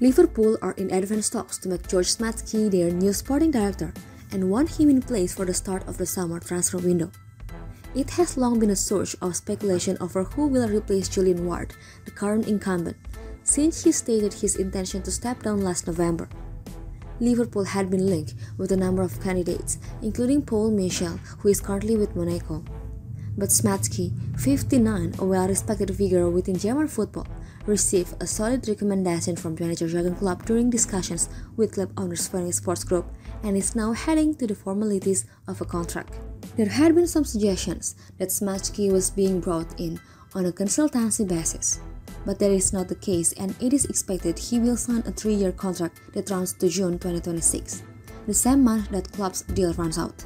Liverpool are in advanced talks to make Jorg Schmadtke their new sporting director and want him in place for the start of the summer transfer window. It has long been a source of speculation over who will replace Julian Ward, the current incumbent, since he stated his intention to step down last November. Liverpool had been linked with a number of candidates, including Paul Mitchell, who is currently with Monaco. But Schmadtke, 59, a well-respected figure within German football, received a solid recommendation from manager Jurgen Klopp during discussions with club owners Fenway Sports Group and is now heading to the formalities of a contract. There had been some suggestions that Schmadtke was being brought in on a consultancy basis, but that is not the case and it is expected he will sign a three-year contract that runs to June 2026, the same month that Klopp's deal runs out.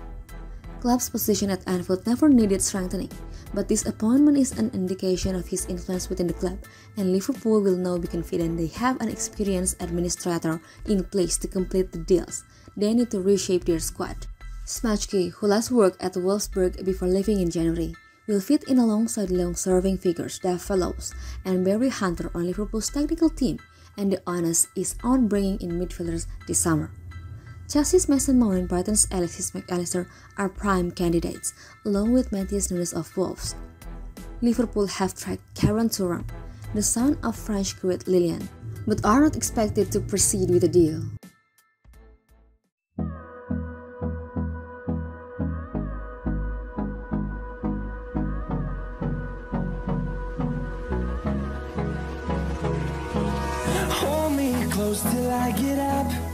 Klopp's position at Anfield never needed strengthening, but this appointment is an indication of his influence within the club, and Liverpool will now be confident they have an experienced administrator in place to complete the deals. They need to reshape their squad. Schmadtke, who last worked at Wolfsburg before leaving in January, will fit in alongside long-serving figures Dave Fallows and Barry Hunter on Liverpool's technical team, and the onus is on bringing in midfielders this summer. Chelsea's Mason Mount and Brighton's Alexis Mac Allister are prime candidates, along with Matheus Nunes of Wolves. Liverpool have tracked Khephren Thuram, the son of French great Lilian, but are not expected to proceed with the deal. Till I get up